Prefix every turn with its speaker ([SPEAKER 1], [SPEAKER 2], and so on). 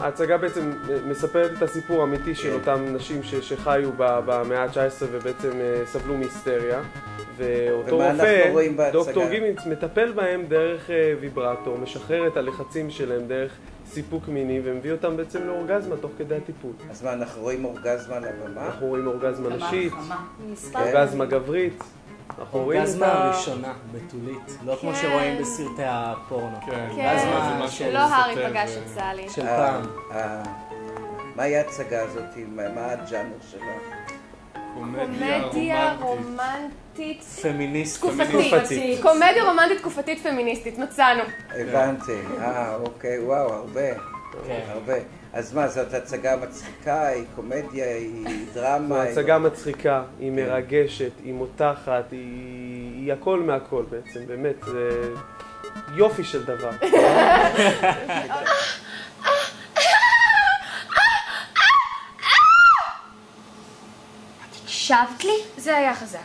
[SPEAKER 1] ההצגה בעצם מספרת את הסיפור האמיתי של
[SPEAKER 2] כן.
[SPEAKER 1] אותם נשים ש- שחיו ב- במאה ה-19 ובעצם אה, סבלו מהיסטריה. ואותו רופא? דוקטור גימינץ, מטפל בהם דרך אה, ויברטו, משחרר את הלחצים שלהם דרך סיפוק מיני ומביא אותם בעצם לאורגזמה תוך כדי הטיפול.
[SPEAKER 2] אז מה, אנחנו רואים אורגזמה על הבמה?
[SPEAKER 1] אנחנו רואים אורגזמה נשית.
[SPEAKER 3] מספר
[SPEAKER 1] אורגזמה גברית. אנחנו רואים את
[SPEAKER 4] אורגזמה
[SPEAKER 1] ה...
[SPEAKER 4] הראשונה, בתולית. לא כמו
[SPEAKER 3] כן.
[SPEAKER 4] שרואים בסרטי הפורנו.
[SPEAKER 5] כן,
[SPEAKER 4] אורגזמה
[SPEAKER 3] כן,
[SPEAKER 5] משהו
[SPEAKER 4] של-
[SPEAKER 3] לא הארי פגש את סלי.
[SPEAKER 4] של
[SPEAKER 2] אה,
[SPEAKER 4] פעם.
[SPEAKER 2] אה, מהי ההצגה הזאת? מה מה הג'אנר שלה?
[SPEAKER 3] קומדיה רומנטית
[SPEAKER 4] פמיניסט.
[SPEAKER 3] תקופתית. קומדיה רומנטית תקופתית פמיניסטית, מצאנו.
[SPEAKER 2] הבנתי. אה, אוקיי, וואו, הרבה.
[SPEAKER 4] כן.
[SPEAKER 2] הרבה. אז מה, זאת הצגה מצחיקה, היא קומדיה, היא דרמה?
[SPEAKER 1] זו
[SPEAKER 2] היא-
[SPEAKER 1] הצגה מצחיקה, היא מרגשת, היא מותחת, היא, היא הכל מהכל בעצם, באמת, זה יופי של דבר.
[SPEAKER 3] הקשבת לי? זה היה חזק.